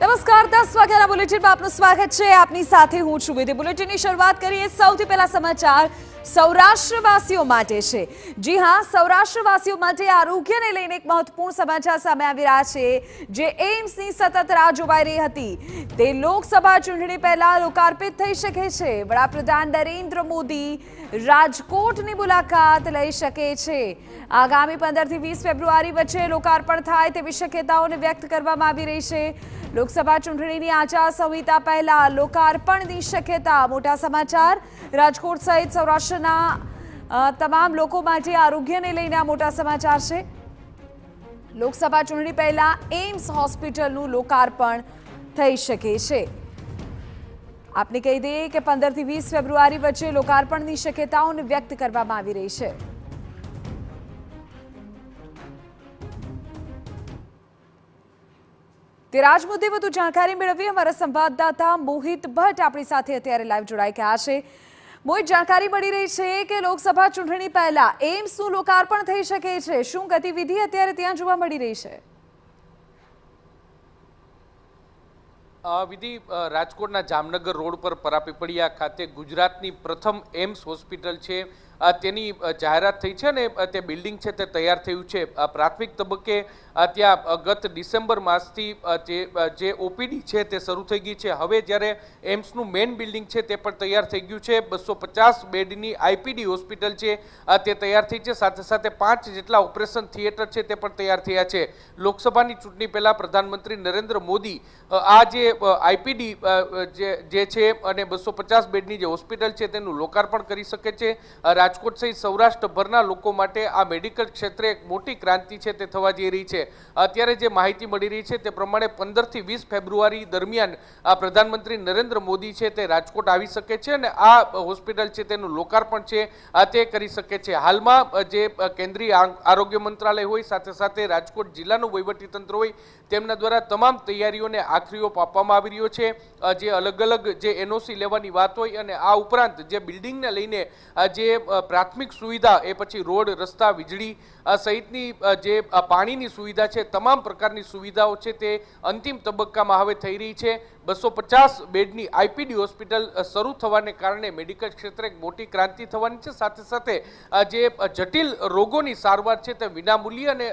નમસ્કાર, દસ વાગ્યાના બુલેટિનમાં આપનું સ્વાગત છે. આપની સાથે હું છું વિધિ. બુલેટિનની શરૂઆત કરીએ. સૌથી પહેલા સમાચાર. સૌરાષ્ટ્રવાસીઓ માટે છે. જી હા, સૌરાષ્ટ્રવાસીઓ માટે આરોગ્યને લઈને એક મહત્વપૂર્ણ સમાચાર સામે આવી રહ્યા છે, જે એમ્સની સતત રાહ જોવાઈ રહી હતી. તે લોકસભા ચૂંટણી પહેલા લોકાર્પિત થઈ શકે છે. વડાપ્રધાન નરેન્દ્ર મોદી રાજકોટની મુલાકાત લઈ શકે છે. આગામી પંદરથી વીસ ફેબ્રુઆરી વચ્ચે લોકાર્પણ થાય તેવી શક્યતાઓને વ્યક્ત કરવામાં આવી રહી છે. લોકસભા ચૂંટણીની આચાર સંહિતા પહેલા લોકાર્પણની શક્યતા. મોટા સમાચાર, રાજકોટ સહિત સૌરાષ્ટ્રના અ, તમામ લોકો માટે આરોગ્યને લઈને આ મોટા સમાચાર છે. લોકસભા ચૂંટણી પહેલા એમ્સ હોસ્પિટલનું લોકાર્પણ થઈ શકે છે. આપને કહી દઈએ કે પંદરથી વીસ ફેબ્રુઆરી વચ્ચે લોકાર્પણની શક્યતાઓને વ્યક્ત કરવામાં આવી રહી છે. તે રાજ મુદ્દે વધુ જાણકારી મેળવીએ અમારા સંવાદદાતા મોહિત ભટ્ટ આપણી સાથે અત્યારે લાઈવ જોડાઈ ગયા છે. મોહિત જાણકારી મળી રહી છે કે લોકસભા ચૂંટણી પહેલા એમ્સનું લોકાર્પણ થઈ શકે છે. શું ગતિવિધિ અત્યારે ત્યાં જોવા મળી રહી છે? વિધિ રાજકોટના જામનગર રોડ પર પરાપીપળિયા ખાતે ગુજરાતની પ્રથમ એમ્સ હોસ્પિટલ છે. તેની જાહેરાત થઈ છે અને તે બિલ્ડિંગ છે તે તૈયાર થયું છે. પ્રાથમિક તબક્કે ત્યાં ગત ડિસેમ્બર માસથી જે જે ઓપીડી છે તે શરૂ થઈ ગઈ છે. હવે જ્યારે એમ્સનું મેઇન બિલ્ડિંગ છે તે પણ તૈયાર થઈ ગયું છે. બસો પચાસ બેડની આઈપીડી હોસ્પિટલ છે. તે તૈયાર થઈ છે. સાથે સાથે પાંચ જેટલા ઓપરેશન થિયેટર છે તે પણ તૈયાર થયા છે. લોકસભાની ચૂંટણી પહેલાં પ્રધાનમંત્રી નરેન્દ્ર મોદી આ જે આઈપીડી જે છે અને બસો પચાસ બેડની જે હોસ્પિટલ છે તેનું લોકાર્પણ કરી શકે છે. રાજકોટ સહિત સૌરાષ્ટ્રભરના લોકો માટે આ મેડિકલ ક્ષેત્રે એક મોટી ક્રાંતિ છે તે થવા જઈ રહી છે. અત્યારે જે માહિતી મળી રહી છે તે પ્રમાણે પંદરથી વીસ ફેબ્રુઆરી દરમિયાન આ પ્રધાનમંત્રી નરેન્દ્ર મોદી છે તે રાજકોટ આવી શકે છે અને આ હોસ્પિટલ છે તેનું લોકાર્પણ છે તે કરી શકે છે. હાલમાં જે કેન્દ્રીય આરોગ્ય મંત્રાલય હોય, સાથે સાથે રાજકોટ જિલ્લાનું વહીવટીતંત્ર હોય, તેમના દ્વારા તમામ તૈયારીઓને આખરીઓ આપવામાં આવી રહ્યો છે. જે અલગ અલગ જે એનઓસી લેવાની વાત હોય અને આ ઉપરાંત જે બિલ્ડિંગને લઈને જે પ્રાથમિક સુવિધા, એ પછી રોડ, રસ્તા, વીજળી સહિતની જે પાણીની સુવિધા છે, તમામ પ્રકારની સુવિધાઓ છે તે અંતિમ તબક્કામાં હવે થઈ રહી છે. બસો પચાસ બેડની આઈપીડી હોસ્પિટલ શરૂ થવાને કારણે મેડિકલ ક્ષેત્રે એક મોટી ક્રાંતિ થવાની છે. સાથે સાથે જે જટિલ રોગોની સારવાર છે તે વિનામૂલ્ય અને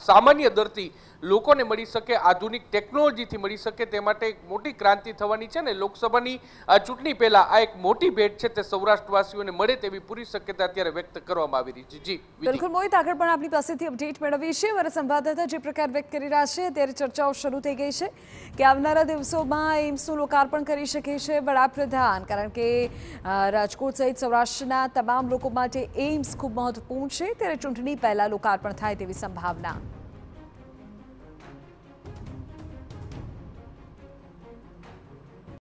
સામાન્ય દરથી લોકોને મળી શકે, આધુનિક ટેકનોલોજીથી મળી શકે તે માટે એક મોટી ક્રાંતિ થવાની છે ને લોકસભાની ચૂંટણી પહેલા આ એક મોટી ભેટ છે તે સૌરાષ્ટ્રવાસીઓને મળે તેવી પૂરી શક્યતા અત્યારે વ્યક્ત કરવામાં આવી રહી છે. જી બિલકુલ, મોહિત, આગળ પણ આપણી પાસેથી અપડેટ મેળવી છે અમારા સંવાદદાતા જે પ્રકાર વ્યક્ત કરી રહ્યા છે ત્યારે ચર્ચાઓ શરૂ થઈ ગઈ છે કે આવનારા દિવસોમાં એમ્સનું લોકાર્પણ કરી શકે છે વડાપ્રધાન. કારણ કે રાજકોટ સહિત સૌરાષ્ટ્રના તમામ લોકો માટે એમ્સ ખૂબ મહત્વપૂર્ણ છે. ત્યારે ચૂંટણી પહેલાં લોકાર્પણ થાય તેવી સંભાવના.